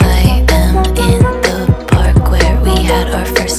I am in the park where we had our first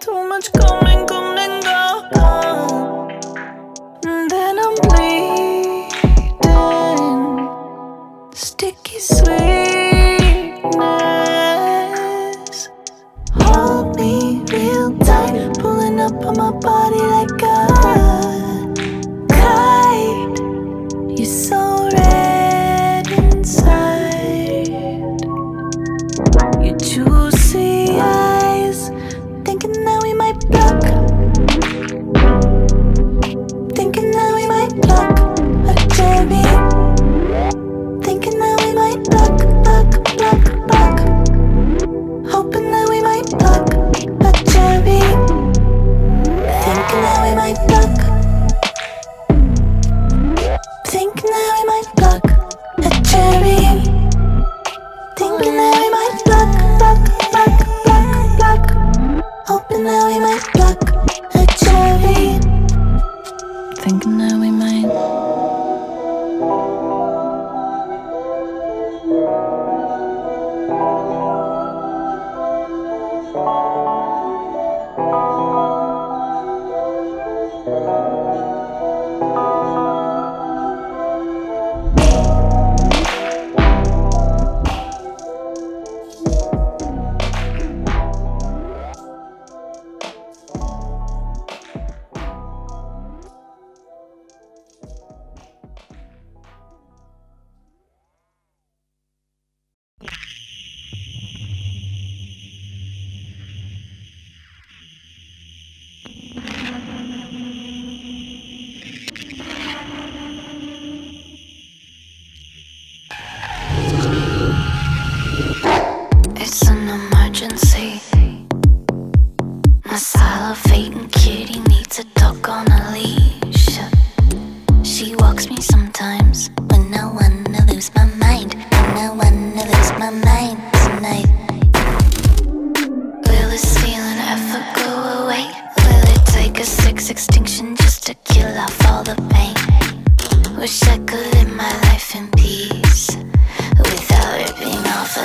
too much coming, coming, go. And then I'm bleeding. Sticky sweetness. Hold me real tight. Pulling up on my body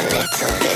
little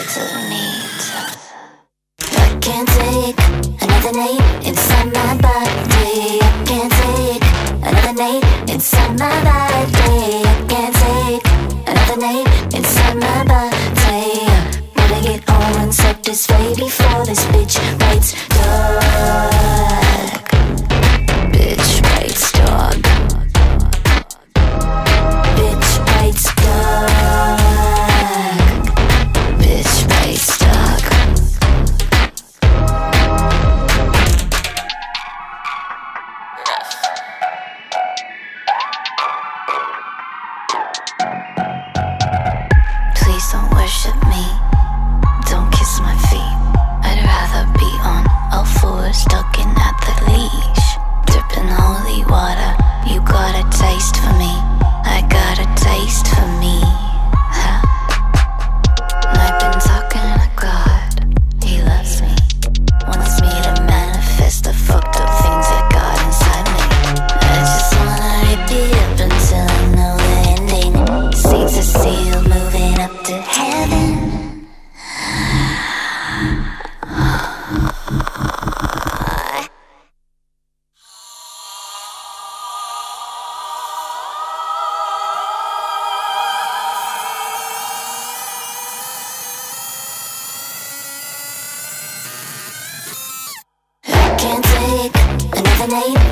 lemonade.